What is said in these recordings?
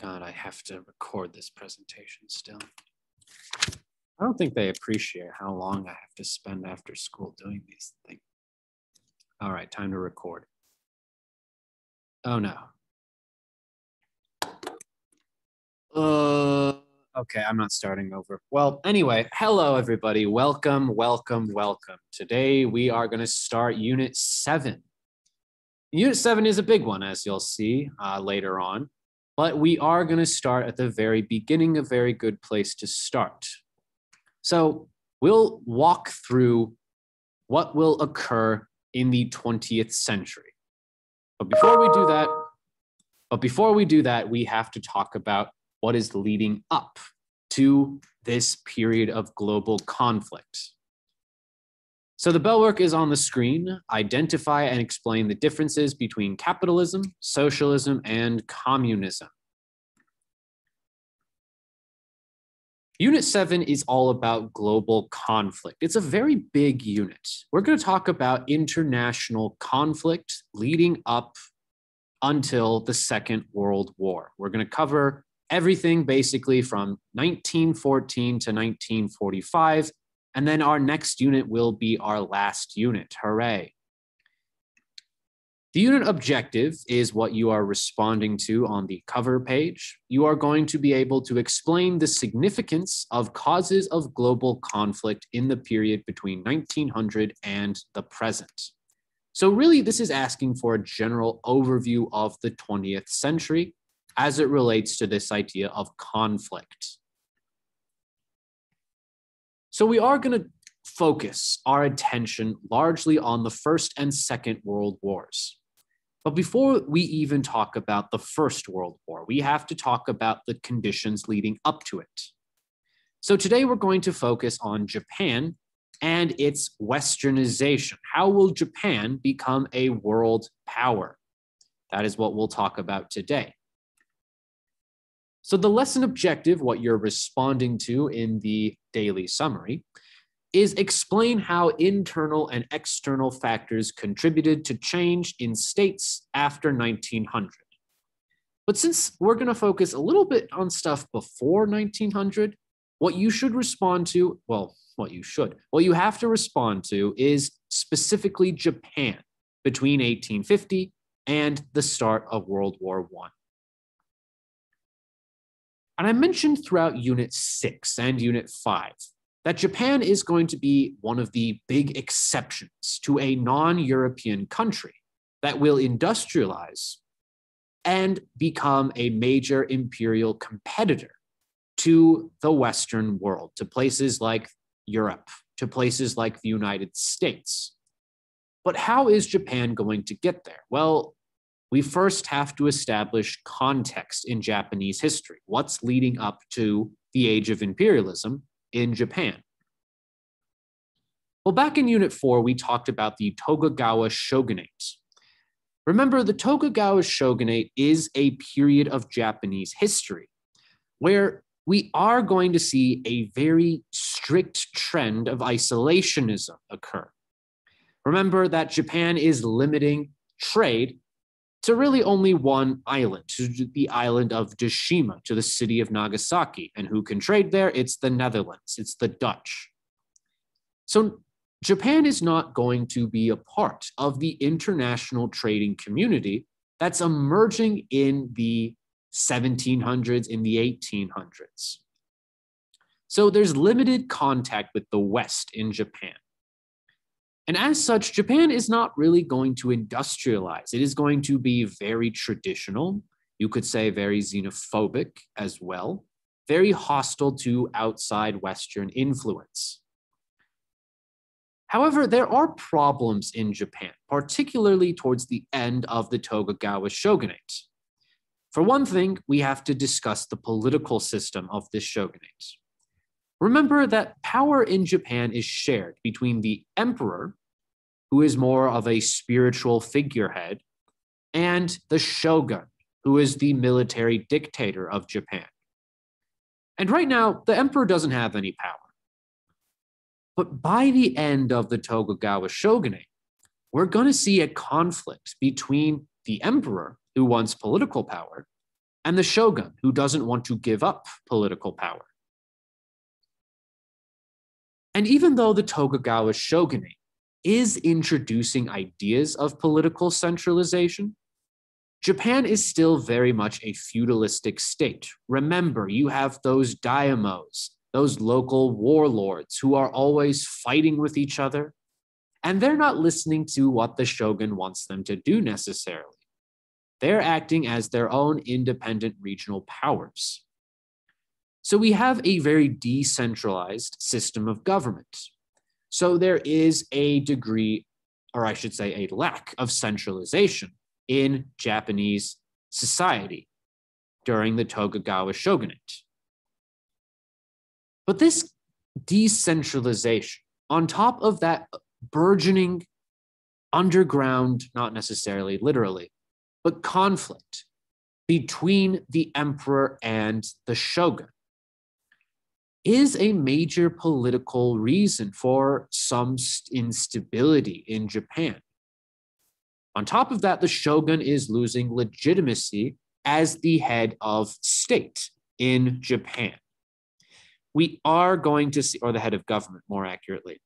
God, I have to record this presentation still. I don't think they appreciate how long I have to spend after school doing these things. All right, time to record. Oh no. Uh, okay, I'm not starting over. Well, anyway, hello everybody. Welcome, welcome, welcome. Today we are going to start Unit 7. Unit 7 is a big one, as you'll see uh, later on, but we are going to start at the very beginning, a very good place to start. So we'll walk through what will occur in the 20th century. But before we do that, but before we do that, we have to talk about what is leading up to this period of global conflict. So the bell work is on the screen. Identify and explain the differences between capitalism, socialism, and communism. Unit 7 is all about global conflict. It's a very big unit. We're going to talk about international conflict leading up until the Second World War. We're going to cover everything basically from 1914 to 1945. And then our next unit will be our last unit. Hooray. The unit objective is what you are responding to on the cover page. You are going to be able to explain the significance of causes of global conflict in the period between 1900 and the present. So, really, this is asking for a general overview of the 20th century as it relates to this idea of conflict. So, we are going to focus our attention largely on the First and Second World Wars. But before we even talk about the First World War, we have to talk about the conditions leading up to it. So today we're going to focus on Japan and its westernization. How will Japan become a world power? That is what we'll talk about today. So, the lesson objective, what you're responding to in the daily summary, is explain how internal and external factors contributed to change in states after 1900. But since we're going to focus a little bit on stuff before 1900, what you should respond to, well, what you should, what you have to respond to is specifically Japan between 1850 and the start of World War I. And I mentioned throughout Unit 6 and Unit 5 that Japan is going to be one of the big exceptions to a non European country that will industrialize and become a major imperial competitor to the Western world, to places like Europe, to places like the United States. But how is Japan going to get there? Well, we first have to establish context in Japanese history. What's leading up to the age of imperialism in Japan. Well, back in Unit 4, we talked about the Tokugawa shogunate. Remember, the Tokugawa shogunate is a period of Japanese history where we are going to see a very strict trend of isolationism occur. Remember that Japan is limiting trade to really only one island, to the island of Deshima, to the city of Nagasaki. And who can trade there? It's the Netherlands, it's the Dutch. So Japan is not going to be a part of the international trading community that's emerging in the 1700s, in the 1800s. So there's limited contact with the West in Japan. And as such, Japan is not really going to industrialize. It is going to be very traditional. You could say very xenophobic as well, very hostile to outside Western influence. However, there are problems in Japan, particularly towards the end of the Tokugawa shogunate. For one thing, we have to discuss the political system of this shogunate. Remember that power in Japan is shared between the emperor, who is more of a spiritual figurehead, and the shogun, who is the military dictator of Japan. And right now, the emperor doesn't have any power. But by the end of the Tokugawa shogunate, we're going to see a conflict between the emperor, who wants political power, and the shogun, who doesn't want to give up political power. And even though the Tokugawa shogunate is introducing ideas of political centralization, Japan is still very much a feudalistic state. Remember, you have those daimyos, those local warlords who are always fighting with each other, and they're not listening to what the shogun wants them to do necessarily. They're acting as their own independent regional powers. So we have a very decentralized system of government. So there is a degree, or I should say, a lack of centralization in Japanese society during the Tokugawa shogunate. But this decentralization, on top of that burgeoning underground, not necessarily literally, but conflict between the emperor and the shogun, is a major political reason for some instability in Japan. On top of that, the shogun is losing legitimacy as the head of state in Japan. We are going to see, or the head of government more accurately,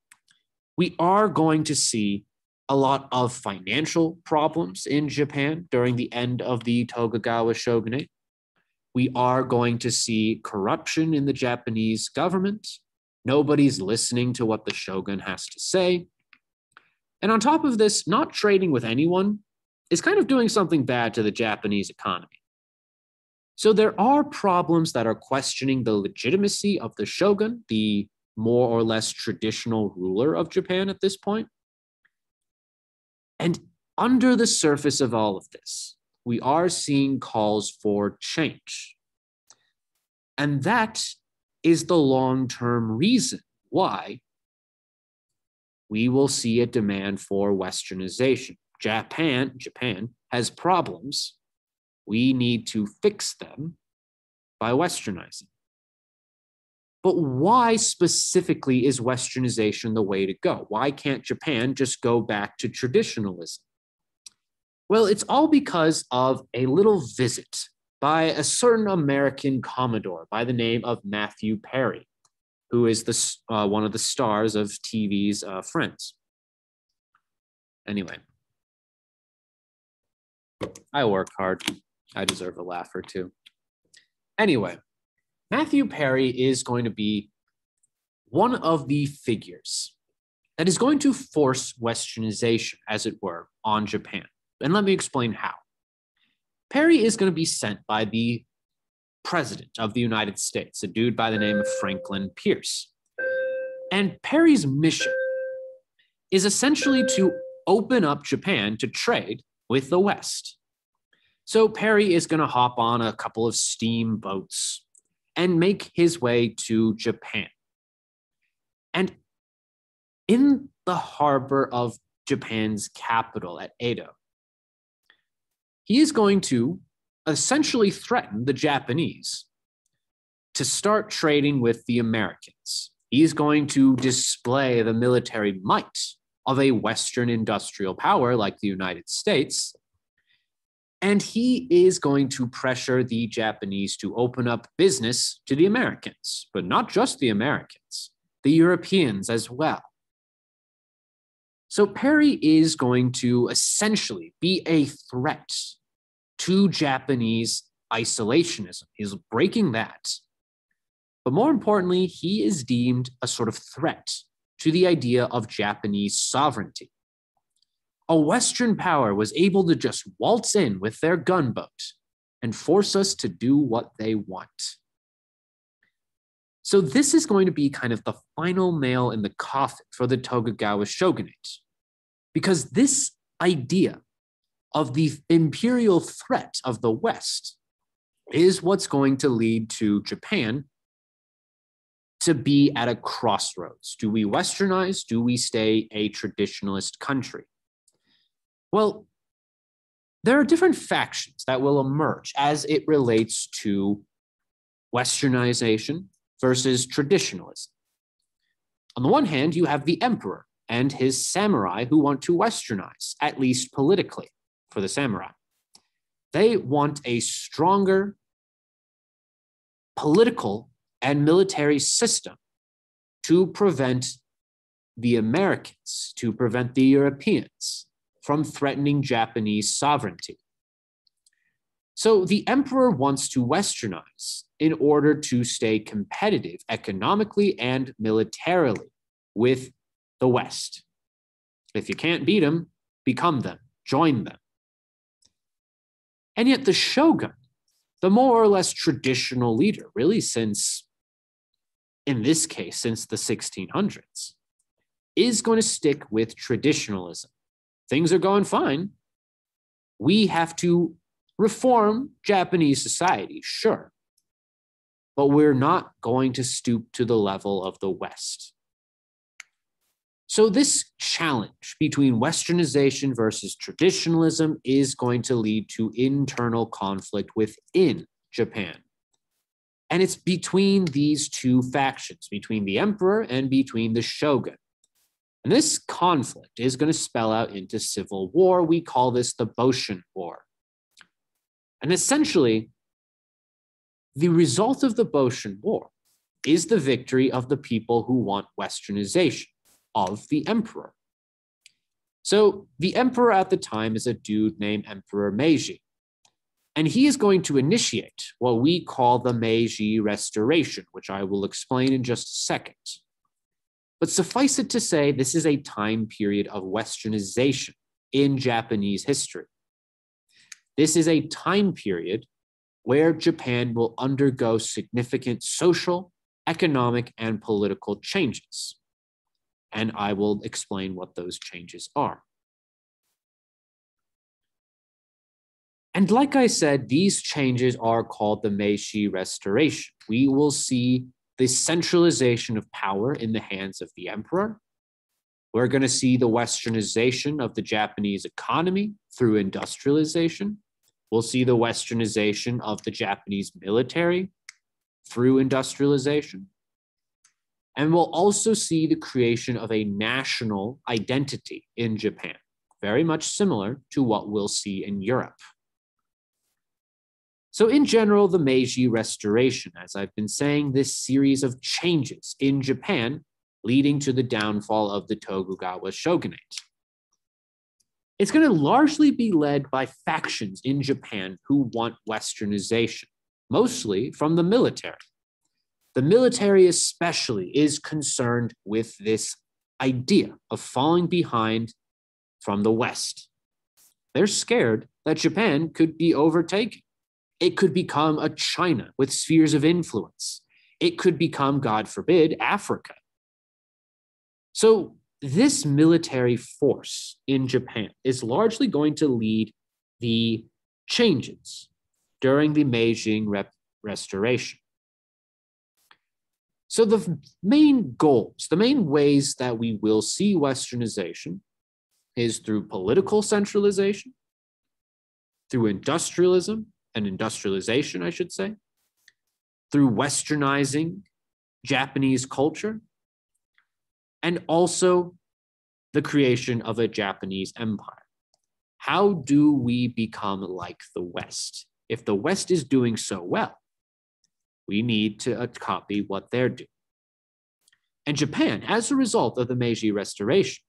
we are going to see a lot of financial problems in Japan during the end of the Tokugawa shogunate. We are going to see corruption in the Japanese government. Nobody's listening to what the shogun has to say. And on top of this, not trading with anyone is kind of doing something bad to the Japanese economy. So there are problems that are questioning the legitimacy of the shogun, the more or less traditional ruler of Japan at this point. And under the surface of all of this, we are seeing calls for change. And that is the long term reason why we will see a demand for westernization. Japan, Japan has problems. We need to fix them by westernizing. But why specifically is westernization the way to go? Why can't Japan just go back to traditionalism? Well, it's all because of a little visit by a certain American Commodore by the name of Matthew Perry, who is the, uh, one of the stars of TV's uh, Friends. Anyway, I work hard. I deserve a laugh or two. Anyway, Matthew Perry is going to be one of the figures that is going to force westernization, as it were, on Japan. And let me explain how. Perry is going to be sent by the president of the United States, a dude by the name of Franklin Pierce. And Perry's mission is essentially to open up Japan to trade with the West. So Perry is going to hop on a couple of steamboats and make his way to Japan. And in the harbor of Japan's capital at Edo, he is going to essentially threaten the Japanese to start trading with the Americans. He's going to display the military might of a Western industrial power like the United States and he is going to pressure the Japanese to open up business to the Americans, but not just the Americans, the Europeans as well. So Perry is going to essentially be a threat to Japanese isolationism. He's breaking that. But more importantly, he is deemed a sort of threat to the idea of Japanese sovereignty a Western power was able to just waltz in with their gunboat and force us to do what they want. So, this is going to be kind of the final nail in the coffin for the Tokugawa shogunate, because this idea of the imperial threat of the West is what's going to lead to Japan to be at a crossroads. Do we westernize? Do we stay a traditionalist country? Well, there are different factions that will emerge as it relates to westernization versus traditionalism. On the one hand, you have the emperor and his samurai who want to westernize, at least politically, for the samurai. They want a stronger political and military system to prevent the Americans, to prevent the Europeans from threatening Japanese sovereignty. So the emperor wants to westernize in order to stay competitive economically and militarily with the West. If you can't beat them, become them, join them. And yet the shogun, the more or less traditional leader, really since, in this case, since the 1600s, is going to stick with traditionalism. Things are going fine. We have to reform Japanese society, sure, but we're not going to stoop to the level of the West. So, this challenge between westernization versus traditionalism is going to lead to internal conflict within Japan. And it's between these two factions, between the emperor and between the shogun. And this conflict is going to spell out into civil war. We call this the Boshin War. And essentially, the result of the Boshin War is the victory of the people who want westernization of the emperor. So the emperor at the time is a dude named Emperor Meiji. And he is going to initiate what we call the Meiji Restoration, which I will explain in just a second. But suffice it to say, this is a time period of westernization in Japanese history. This is a time period where Japan will undergo significant social, economic, and political changes and I will explain what those changes are. And like I said, these changes are called the Meiji Restoration. We will see the centralization of power in the hands of the emperor. We're going to see the westernization of the Japanese economy through industrialization. We'll see the westernization of the Japanese military through industrialization. And we'll also see the creation of a national identity in Japan, very much similar to what we'll see in Europe. So, in general, the Meiji Restoration, as I've been saying, this series of changes in Japan leading to the downfall of the Tokugawa shogunate. It's going to largely be led by factions in Japan who want westernization, mostly from the military. The military, especially, is concerned with this idea of falling behind from the West. They're scared that Japan could be overtaken. It could become a China with spheres of influence. It could become, God forbid, Africa. So, this military force in Japan is largely going to lead the changes during the Meiji rep- Restoration. So, the main goals, the main ways that we will see Westernization is through political centralization, through industrialism and industrialization, I should say, through westernizing Japanese culture, and also the creation of a Japanese empire. How do we become like the West? If the West is doing so well, we need to uh, copy what they're doing. And Japan, as a result of the Meiji Restoration,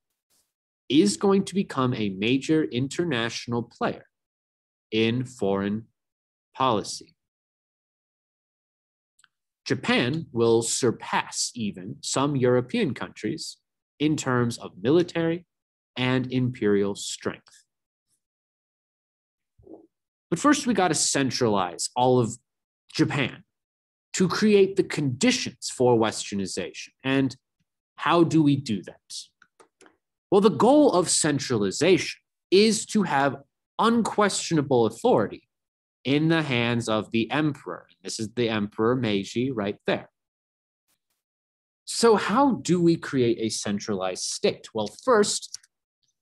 is going to become a major international player in foreign policy. Japan will surpass even some European countries in terms of military and imperial strength. But first, we got to centralize all of Japan to create the conditions for westernization. And how do we do that? Well, the goal of centralization is to have unquestionable authority in the hands of the emperor. This is the emperor Meiji right there. So, how do we create a centralized state? Well, first,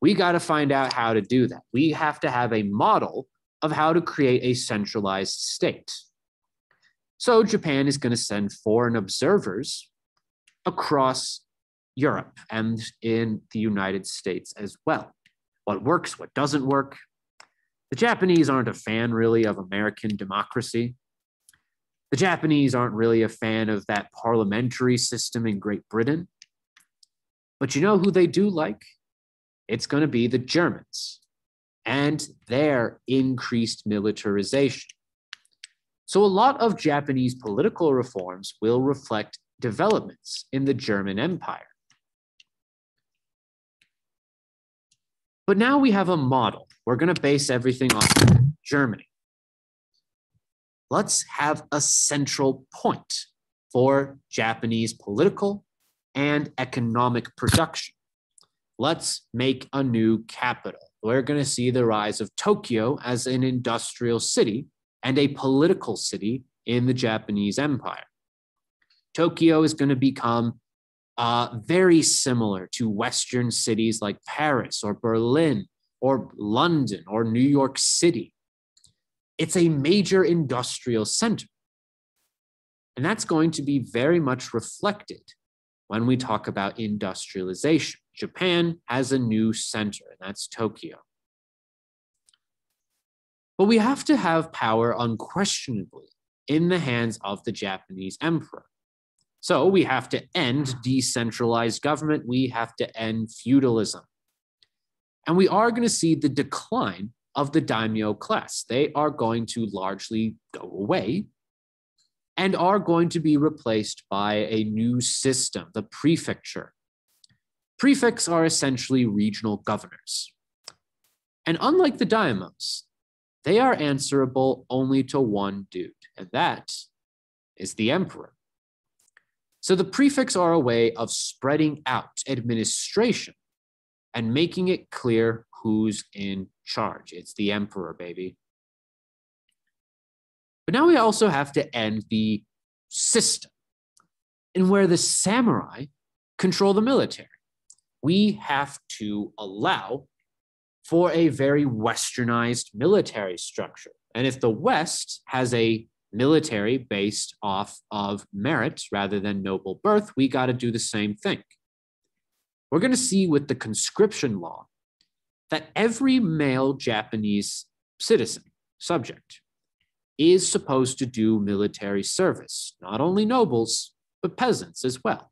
we got to find out how to do that. We have to have a model of how to create a centralized state. So Japan is going to send foreign observers across Europe and in the United States as well. What works, what doesn't work. The Japanese aren't a fan really of American democracy. The Japanese aren't really a fan of that parliamentary system in Great Britain. But you know who they do like? It's going to be the Germans and their increased militarization. So, a lot of Japanese political reforms will reflect developments in the German Empire. But now we have a model. We're going to base everything on Germany. Let's have a central point for Japanese political and economic production. Let's make a new capital. We're going to see the rise of Tokyo as an industrial city and a political city in the Japanese Empire. Tokyo is going to become uh, very similar to Western cities like Paris or Berlin or London or New York City. It's a major industrial center. And that's going to be very much reflected when we talk about industrialization. Japan has a new center, and that's Tokyo. But we have to have power unquestionably in the hands of the Japanese emperor. So we have to end decentralized government. We have to end feudalism. And we are going to see the decline of the daimyo class. They are going to largely go away and are going to be replaced by a new system, the prefecture. Prefects are essentially regional governors. And unlike the daimyos, they are answerable only to one dude, and that is the emperor. So the prefects are a way of spreading out administration and making it clear who's in charge. It's the emperor, baby. But now we also have to end the system in where the samurai control the military. We have to allow for a very westernized military structure. And if the West has a military based off of merit rather than noble birth, we got to do the same thing. We're going to see with the conscription law that every male Japanese citizen, subject, is supposed to do military service, not only nobles, but peasants as well.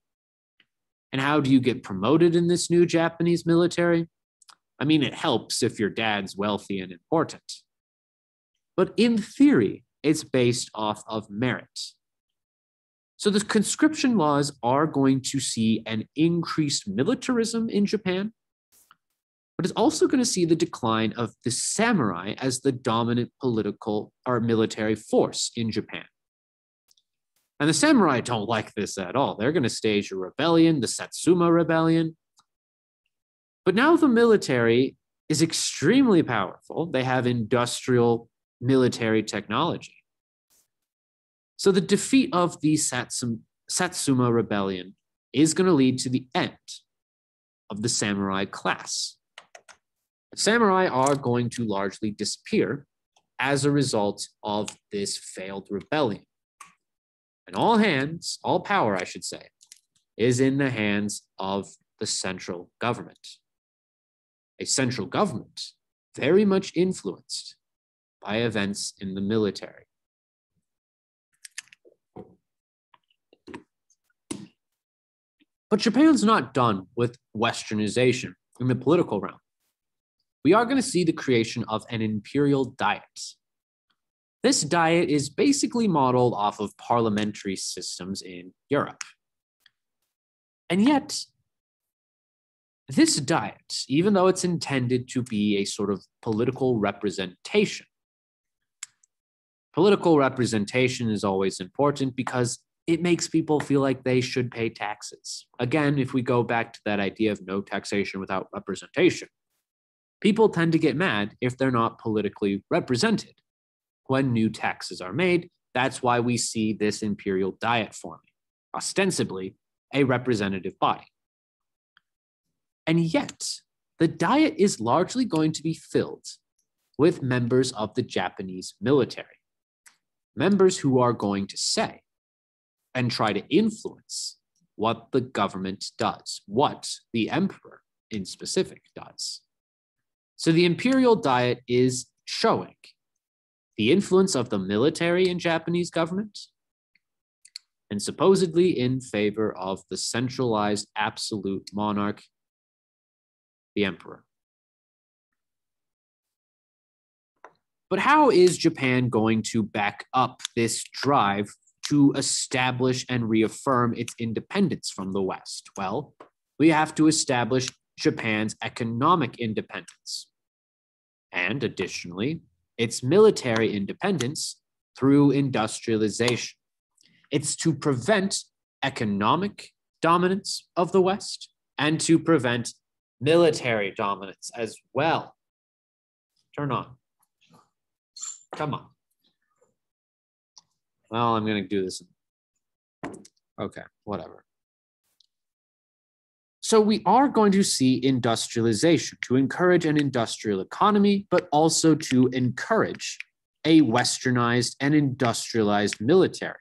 And how do you get promoted in this new Japanese military? I mean, it helps if your dad's wealthy and important. But in theory, it's based off of merit. So the conscription laws are going to see an increased militarism in Japan, but it's also going to see the decline of the samurai as the dominant political or military force in Japan. And the samurai don't like this at all. They're going to stage a rebellion, the Satsuma Rebellion. But now the military is extremely powerful. They have industrial military technology. So the defeat of the Satsum, Satsuma rebellion is going to lead to the end of the samurai class. Samurai are going to largely disappear as a result of this failed rebellion. And all hands, all power, I should say, is in the hands of the central government. A central government very much influenced by events in the military. But Japan's not done with westernization in the political realm. We are going to see the creation of an imperial diet. This diet is basically modeled off of parliamentary systems in Europe. And yet, this diet, even though it's intended to be a sort of political representation, Political representation is always important because it makes people feel like they should pay taxes. Again, if we go back to that idea of no taxation without representation, people tend to get mad if they're not politically represented when new taxes are made. That's why we see this imperial diet forming, ostensibly a representative body. And yet, the diet is largely going to be filled with members of the Japanese military members who are going to say and try to influence what the government does, what the emperor in specific does. So the imperial diet is showing the influence of the military in Japanese government and supposedly in favor of the centralized absolute monarch, the emperor. But how is Japan going to back up this drive to establish and reaffirm its independence from the West? Well, we have to establish Japan's economic independence and additionally, its military independence through industrialization. It's to prevent economic dominance of the West and to prevent military dominance as well. Turn on. Come on. Well, I'm going to do this. Okay, whatever. So we are going to see industrialization to encourage an industrial economy, but also to encourage a westernized and industrialized military.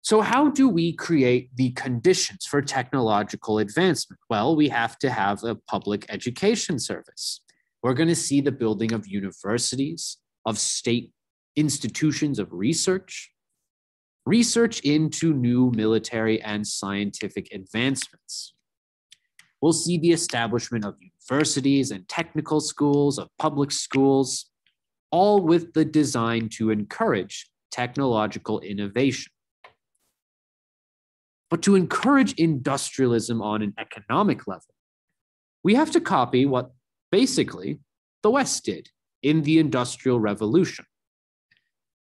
So, how do we create the conditions for technological advancement? Well, we have to have a public education service. We're going to see the building of universities, of state institutions of research, research into new military and scientific advancements. We'll see the establishment of universities and technical schools, of public schools, all with the design to encourage technological innovation. But to encourage industrialism on an economic level, we have to copy what basically the West did in the Industrial Revolution.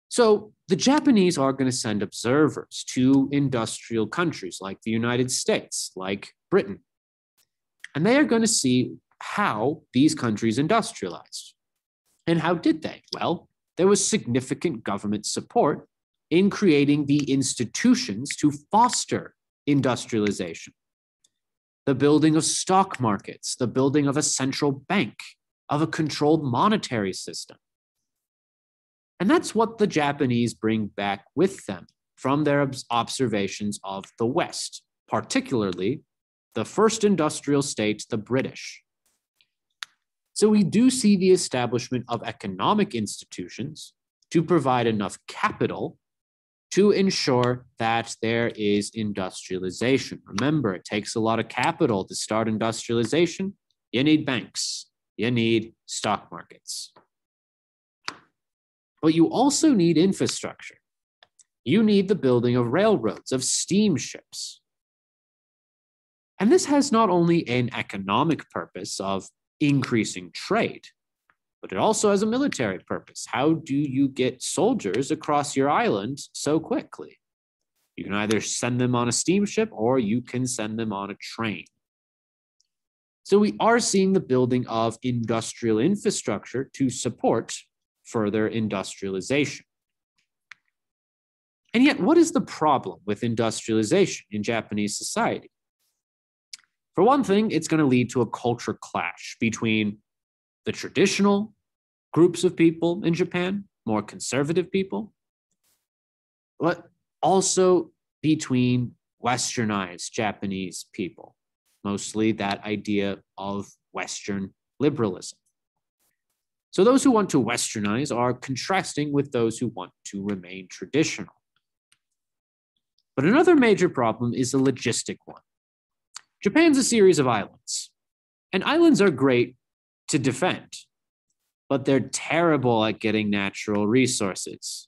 So the Japanese are going to send observers to industrial countries like the United States, like Britain. And they are going to see how these countries industrialized. And how did they? Well, there was significant government support in creating the institutions to foster industrialization. The building of stock markets, the building of a central bank, of a controlled monetary system. And that's what the Japanese bring back with them from their observations of the West, particularly the first industrial state, the British. So we do see the establishment of economic institutions to provide enough capital to ensure that there is industrialization. Remember, it takes a lot of capital to start industrialization. You need banks, you need stock markets but you also need infrastructure. You need the building of railroads, of steamships. And this has not only an economic purpose of increasing trade, but it also has a military purpose. How do you get soldiers across your island so quickly? You can either send them on a steamship or you can send them on a train. So we are seeing the building of industrial infrastructure to support further industrialization. And yet, what is the problem with industrialization in Japanese society? For one thing, it's going to lead to a culture clash between the traditional groups of people in Japan, more conservative people, but also between westernized Japanese people, mostly that idea of Western liberalism. So those who want to westernize are contrasting with those who want to remain traditional. But another major problem is a logistic one. Japan's a series of islands, and islands are great to defend, but they're terrible at getting natural resources.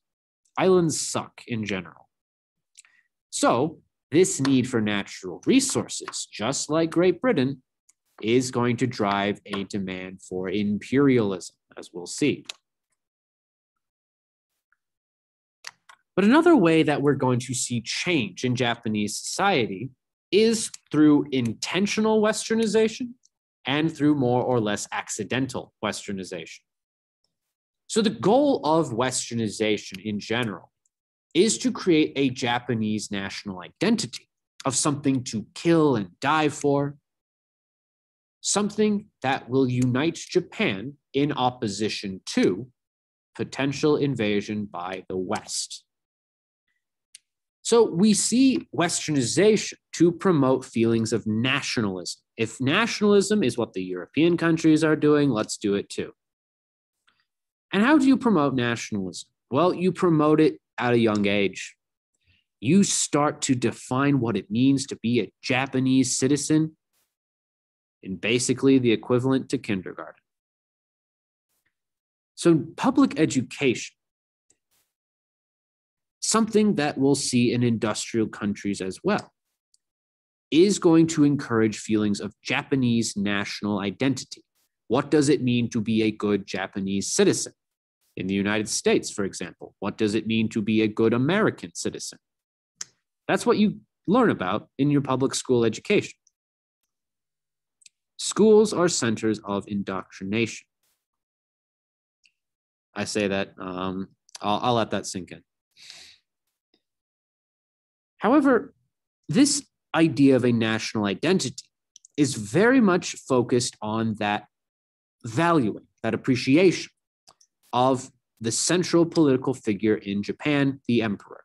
Islands suck in general. So, this need for natural resources, just like Great Britain, is going to drive a demand for imperialism as we'll see. But another way that we're going to see change in Japanese society is through intentional westernization and through more or less accidental westernization. So, the goal of westernization in general is to create a Japanese national identity of something to kill and die for, something that will unite Japan in opposition to potential invasion by the West. So we see westernization to promote feelings of nationalism. If nationalism is what the European countries are doing, let's do it too. And how do you promote nationalism? Well, you promote it at a young age. you start to define what it means to be a Japanese citizen in basically the equivalent to kindergarten. So, public education, something that we'll see in industrial countries as well, is going to encourage feelings of Japanese national identity. What does it mean to be a good Japanese citizen? In the United States, for example, what does it mean to be a good American citizen? That's what you learn about in your public school education. Schools are centers of indoctrination. I say that, um, I'll, I'll let that sink in. However, this idea of a national identity is very much focused on that valuing, that appreciation of the central political figure in Japan, the emperor.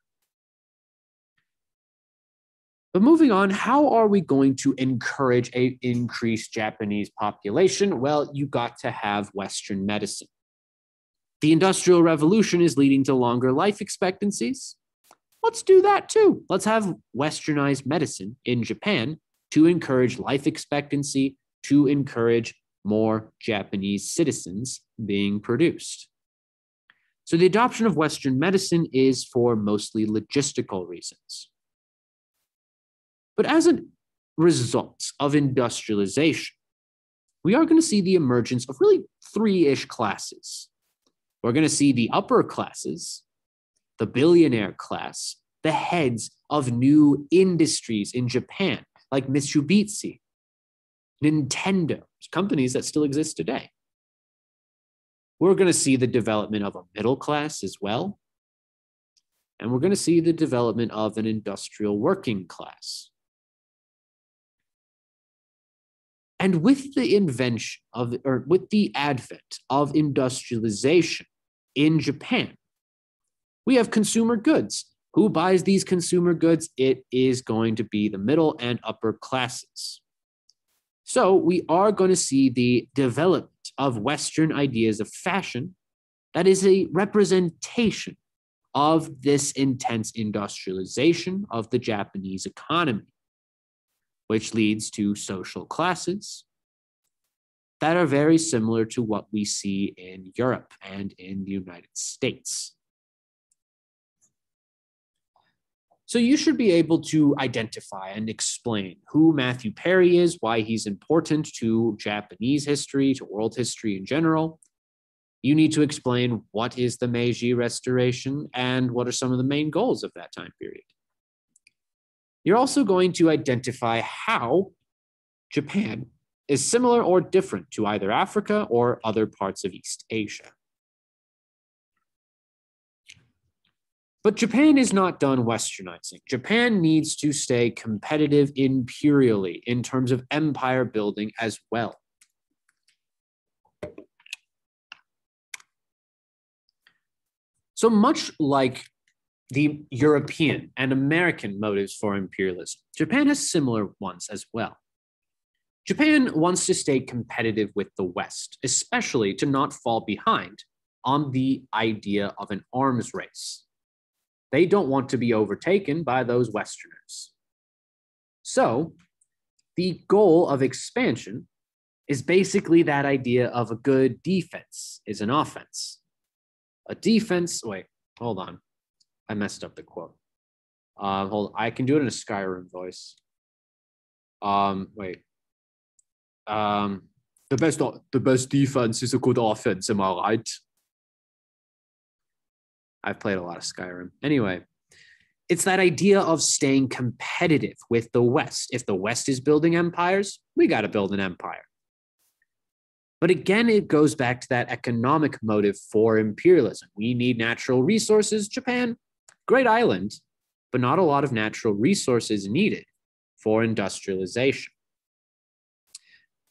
But moving on, how are we going to encourage a increased Japanese population? Well, you got to have Western medicine. The Industrial Revolution is leading to longer life expectancies. Let's do that too. Let's have westernized medicine in Japan to encourage life expectancy, to encourage more Japanese citizens being produced. So the adoption of Western medicine is for mostly logistical reasons. But as a result of industrialization, we are going to see the emergence of really three ish classes. We're going to see the upper classes, the billionaire class, the heads of new industries in Japan, like Mitsubishi, Nintendo, companies that still exist today. We're going to see the development of a middle class as well. And we're going to see the development of an industrial working class. And with the invention of, or with the advent of industrialization in Japan, we have consumer goods. Who buys these consumer goods? It is going to be the middle and upper classes. So we are going to see the development of Western ideas of fashion that is a representation of this intense industrialization of the Japanese economy which leads to social classes that are very similar to what we see in Europe and in the United States. So you should be able to identify and explain who Matthew Perry is, why he's important to Japanese history, to world history in general. You need to explain what is the Meiji Restoration and what are some of the main goals of that time period. You're also going to identify how Japan is similar or different to either Africa or other parts of East Asia. But Japan is not done westernizing. Japan needs to stay competitive imperially in terms of empire building as well. So much like the European and American motives for imperialism. Japan has similar ones as well. Japan wants to stay competitive with the West, especially to not fall behind on the idea of an arms race. They don't want to be overtaken by those Westerners. So, the goal of expansion is basically that idea of a good defense is an offense. A defense, wait, hold on. I messed up the quote. Uh, hold. I can do it in a Skyrim voice. Um, wait. Um, the best the best defense is a good offense. Am I right? I've played a lot of Skyrim. Anyway, it's that idea of staying competitive with the West. If the West is building empires, we got to build an empire. But again, it goes back to that economic motive for imperialism. We need natural resources. Japan, Great island, but not a lot of natural resources needed for industrialization.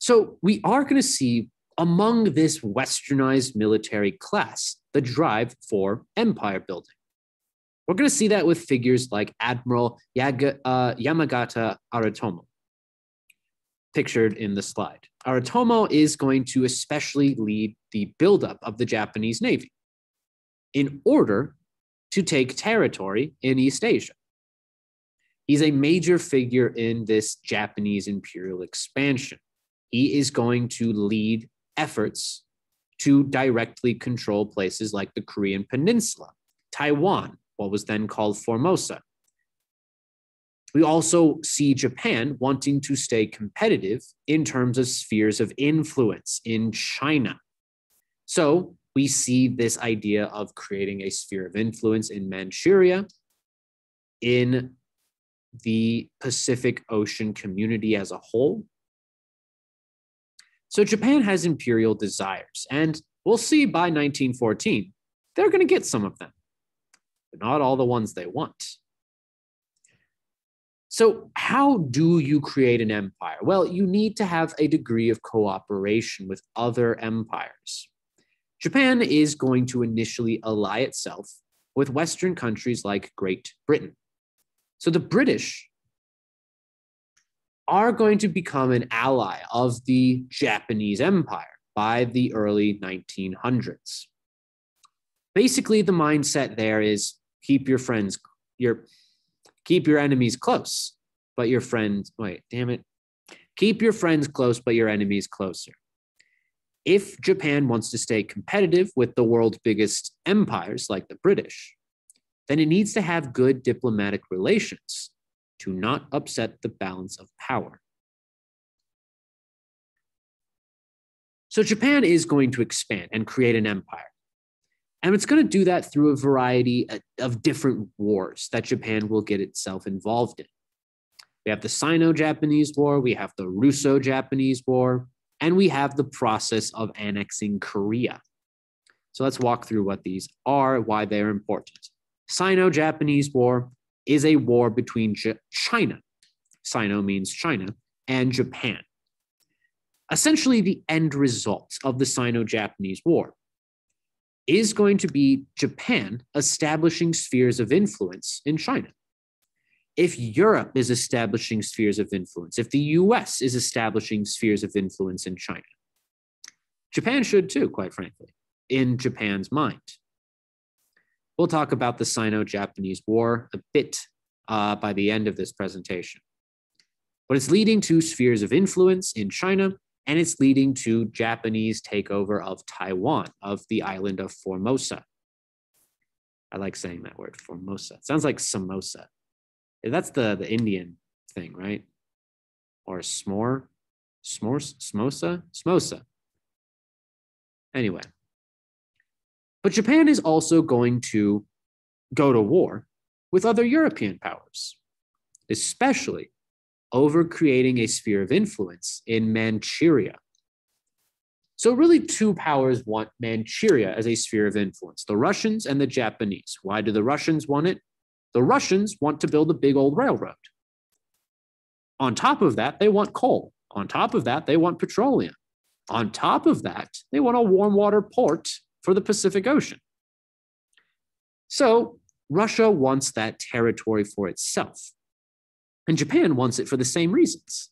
So we are going to see among this westernized military class the drive for empire building. We're going to see that with figures like Admiral Yaga, uh, Yamagata Aritomo, pictured in the slide. Aritomo is going to especially lead the buildup of the Japanese Navy in order to take territory in East Asia. He's a major figure in this Japanese imperial expansion. He is going to lead efforts to directly control places like the Korean Peninsula, Taiwan, what was then called Formosa. We also see Japan wanting to stay competitive in terms of spheres of influence in China. So we see this idea of creating a sphere of influence in Manchuria, in the Pacific Ocean community as a whole. So Japan has imperial desires, and we'll see by 1914, they're going to get some of them, but not all the ones they want. So, how do you create an empire? Well, you need to have a degree of cooperation with other empires. Japan is going to initially ally itself with Western countries like Great Britain. So, the British are going to become an ally of the Japanese Empire by the early 1900s. Basically, the mindset there is keep your friends, your Keep your enemies close, but your friends, wait, damn it. Keep your friends close, but your enemies closer. If Japan wants to stay competitive with the world's biggest empires like the British, then it needs to have good diplomatic relations to not upset the balance of power. So Japan is going to expand and create an empire. And it's going to do that through a variety of different wars that Japan will get itself involved in. We have the Sino Japanese War, we have the Russo Japanese War, and we have the process of annexing Korea. So let's walk through what these are, why they're important. Sino Japanese War is a war between J- China, Sino means China, and Japan. Essentially, the end result of the Sino Japanese War is going to be Japan establishing spheres of influence in China. If Europe is establishing spheres of influence, if the US is establishing spheres of influence in China, Japan should too, quite frankly, in Japan's mind. We'll talk about the Sino Japanese War a bit uh, by the end of this presentation. But it's leading to spheres of influence in China and it's leading to Japanese takeover of Taiwan, of the island of Formosa. I like saying that word, Formosa. It sounds like samosa. That's the, the Indian thing, right? Or s'more, s'more, smosa, smosa. Anyway, but Japan is also going to go to war with other European powers, especially over creating a sphere of influence in Manchuria. So, really, two powers want Manchuria as a sphere of influence the Russians and the Japanese. Why do the Russians want it? The Russians want to build a big old railroad. On top of that, they want coal. On top of that, they want petroleum. On top of that, they want a warm water port for the Pacific Ocean. So, Russia wants that territory for itself. And Japan wants it for the same reasons.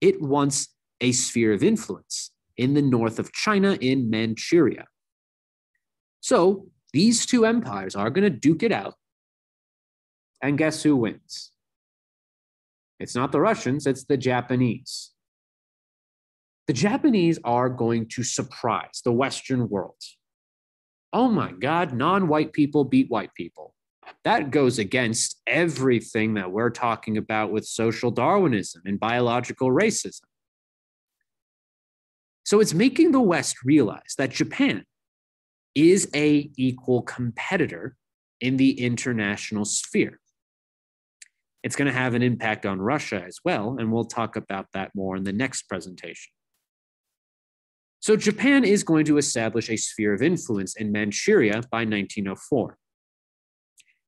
It wants a sphere of influence in the north of China in Manchuria. So these two empires are going to duke it out. And guess who wins? It's not the Russians, it's the Japanese. The Japanese are going to surprise the Western world. Oh my God, non white people beat white people that goes against everything that we're talking about with social Darwinism and biological racism. So it's making the West realize that Japan is a equal competitor in the international sphere. It's going to have an impact on Russia as well, and we'll talk about that more in the next presentation. So Japan is going to establish a sphere of influence in Manchuria by 1904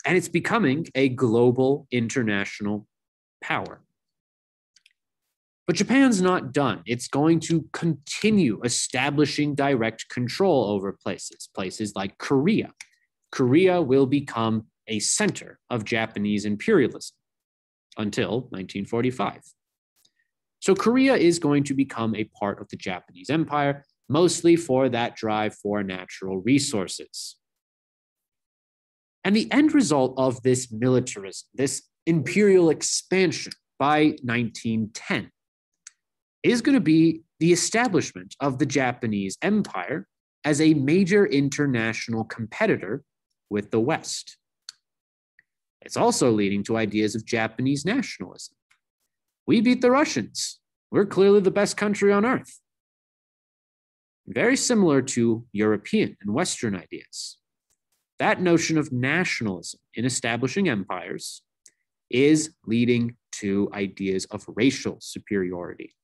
and it's becoming a global international power. But Japan's not done. It's going to continue establishing direct control over places, places like Korea. Korea will become a center of Japanese imperialism until 1945. So Korea is going to become a part of the Japanese empire, mostly for that drive for natural resources. And the end result of this militarism, this imperial expansion by 1910 is going to be the establishment of the Japanese empire as a major international competitor with the West. It's also leading to ideas of Japanese nationalism. We beat the Russians. We're clearly the best country on earth. Very similar to European and Western ideas. That notion of nationalism in establishing empires is leading to ideas of racial superiority.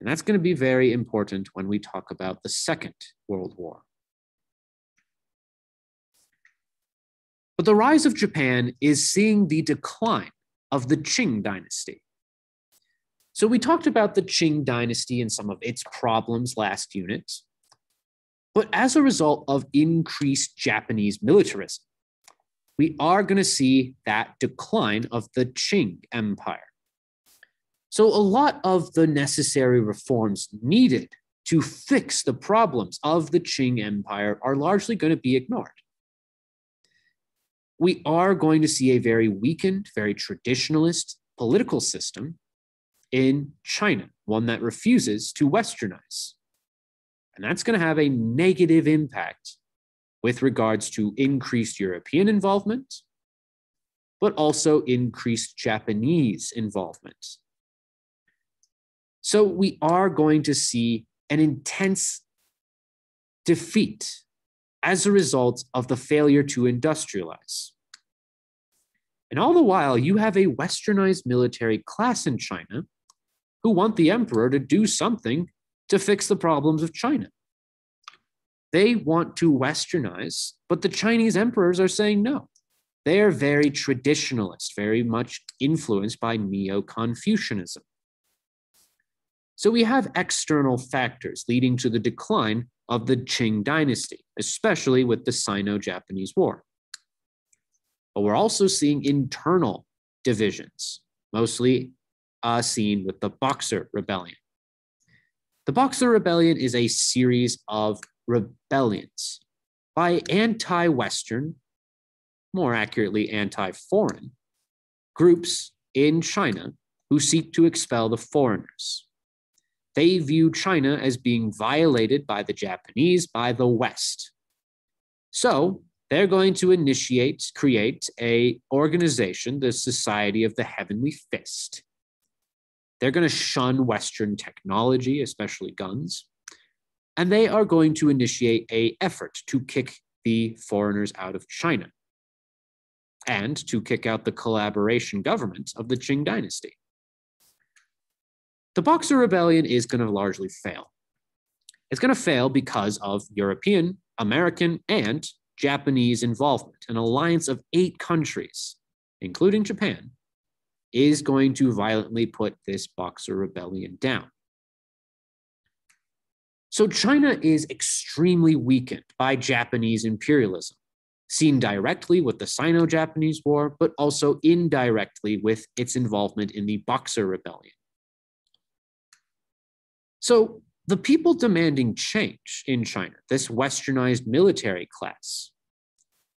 And that's going to be very important when we talk about the Second World War. But the rise of Japan is seeing the decline of the Qing dynasty. So we talked about the Qing dynasty and some of its problems last unit. But as a result of increased Japanese militarism, we are going to see that decline of the Qing Empire. So, a lot of the necessary reforms needed to fix the problems of the Qing Empire are largely going to be ignored. We are going to see a very weakened, very traditionalist political system in China, one that refuses to westernize. And that's going to have a negative impact with regards to increased European involvement, but also increased Japanese involvement. So we are going to see an intense defeat as a result of the failure to industrialize. And all the while, you have a westernized military class in China who want the emperor to do something to fix the problems of China. They want to westernize, but the Chinese emperors are saying no. They are very traditionalist, very much influenced by Neo Confucianism. So we have external factors leading to the decline of the Qing dynasty, especially with the Sino Japanese War. But we're also seeing internal divisions, mostly uh, seen with the Boxer Rebellion. The Boxer Rebellion is a series of rebellions by anti Western, more accurately, anti foreign groups in China who seek to expel the foreigners. They view China as being violated by the Japanese, by the West. So they're going to initiate, create a organization, the Society of the Heavenly Fist, they're going to shun Western technology, especially guns. And they are going to initiate a effort to kick the foreigners out of China and to kick out the collaboration government of the Qing dynasty. The Boxer Rebellion is going to largely fail. It's going to fail because of European, American, and Japanese involvement, an alliance of eight countries, including Japan, is going to violently put this Boxer rebellion down. So China is extremely weakened by Japanese imperialism, seen directly with the Sino Japanese War, but also indirectly with its involvement in the Boxer Rebellion. So the people demanding change in China, this westernized military class,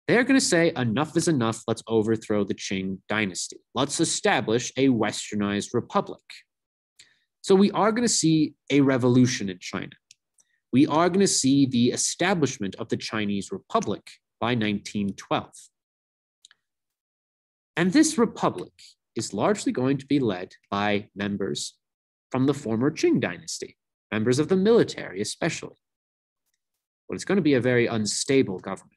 they're going to say, enough is enough. Let's overthrow the Qing dynasty. Let's establish a westernized republic. So we are going to see a revolution in China. We are going to see the establishment of the Chinese Republic by 1912. And this republic is largely going to be led by members from the former Qing dynasty, members of the military especially. But it's going to be a very unstable government.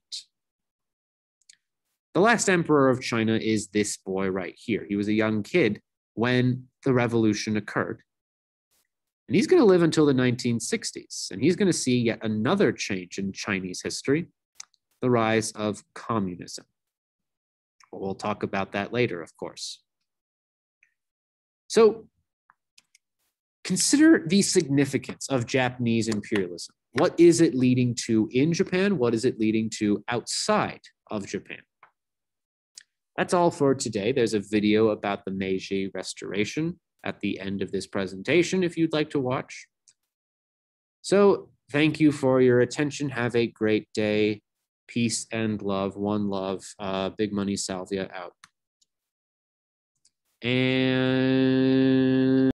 The last emperor of China is this boy right here. He was a young kid when the revolution occurred. And he's going to live until the 1960s, and he's going to see yet another change in Chinese history the rise of communism. We'll talk about that later, of course. So, consider the significance of Japanese imperialism. What is it leading to in Japan? What is it leading to outside of Japan? That's all for today. There's a video about the Meiji restoration at the end of this presentation if you'd like to watch. So thank you for your attention. Have a great day. Peace and love. One love. Uh, Big Money Salvia out. And